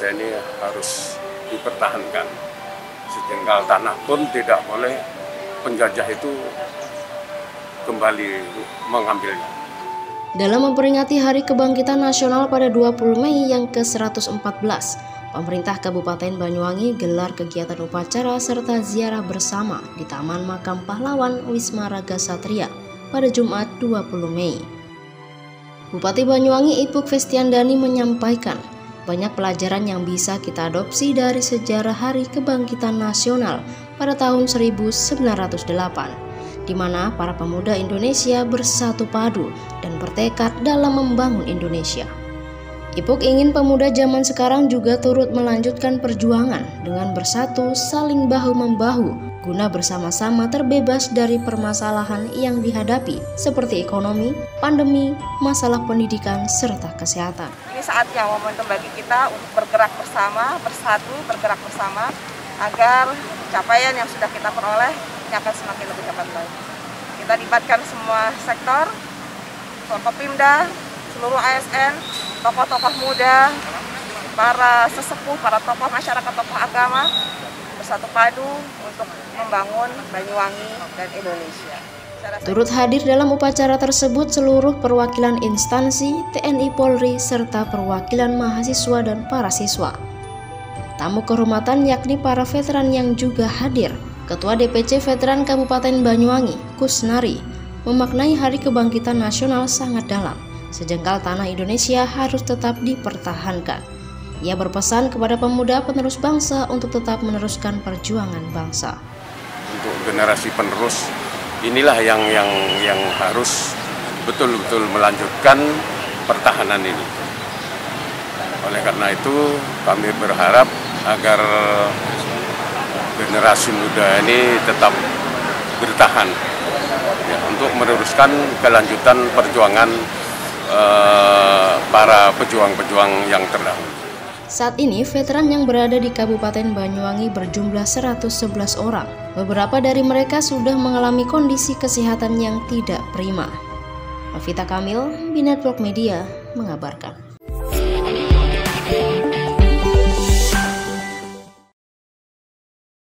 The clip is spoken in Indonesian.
Indonesia ini harus dipertahankan. Sejengkal tanah pun tidak boleh penjajah itu kembali mengambilnya. Dalam memperingati Hari Kebangkitan Nasional pada 20 Mei yang ke-114, pemerintah Kabupaten Banyuwangi gelar kegiatan upacara serta ziarah bersama di Taman Makam Pahlawan Wisma Raga Satria pada Jumat 20 Mei. Bupati Banyuwangi Ipuk Festiandani menyampaikan, banyak pelajaran yang bisa kita adopsi dari sejarah Hari Kebangkitan Nasional pada tahun 1908, di mana para pemuda Indonesia bersatu padu dan bertekad dalam membangun Indonesia. Ipuk ingin pemuda zaman sekarang juga turut melanjutkan perjuangan dengan bersatu saling bahu-membahu guna bersama-sama terbebas dari permasalahan yang dihadapi seperti ekonomi, pandemi, masalah pendidikan, serta kesehatan. Ini saatnya momentum bagi kita untuk bergerak bersama, bersatu, bergerak bersama agar capaian yang sudah kita peroleh ini akan semakin lebih cepat lagi. Kita libatkan semua sektor, Forkopimda, seluruh ASN, tokoh-tokoh muda, para sesepuh, para tokoh masyarakat, tokoh agama, bersatu padu untuk membangun Banyuwangi dan Indonesia. Turut hadir dalam upacara tersebut seluruh perwakilan instansi, TNI Polri, serta perwakilan mahasiswa dan para siswa. Tamu kehormatan yakni para veteran yang juga hadir. Ketua DPC Veteran Kabupaten Banyuwangi, Kusnari, memaknai Hari Kebangkitan Nasional sangat dalam. Sejengkal tanah Indonesia harus tetap dipertahankan. Ia berpesan kepada pemuda penerus bangsa untuk tetap meneruskan perjuangan bangsa untuk generasi penerus inilah yang yang yang harus betul-betul melanjutkan pertahanan ini. Oleh karena itu kami berharap agar generasi muda ini tetap bertahan ya, untuk meneruskan kelanjutan perjuangan eh, para pejuang-pejuang yang terdahulu. Saat ini, veteran yang berada di Kabupaten Banyuwangi berjumlah 111 orang. Beberapa dari mereka sudah mengalami kondisi kesehatan yang tidak prima. Novita Kamil, Binetwork Media, mengabarkan.